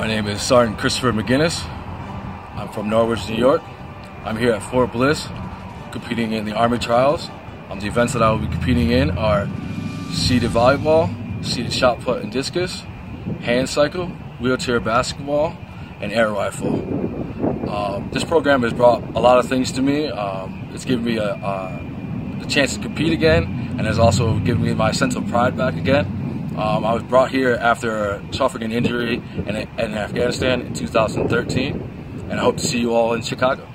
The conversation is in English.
My name is Sergeant Christopher McGinnis. I'm from Norwich, New York. I'm here at Fort Bliss competing in the Army Trials. Um, the events that I will be competing in are seated volleyball, seated shot put and discus, hand cycle, wheelchair basketball, and air rifle. Um, this program has brought a lot of things to me. Um, it's given me a, a, a, chance to compete again, and has also given me my sense of pride back again. Um, I was brought here after suffering an injury in, in Afghanistan in 2013, and I hope to see you all in Chicago.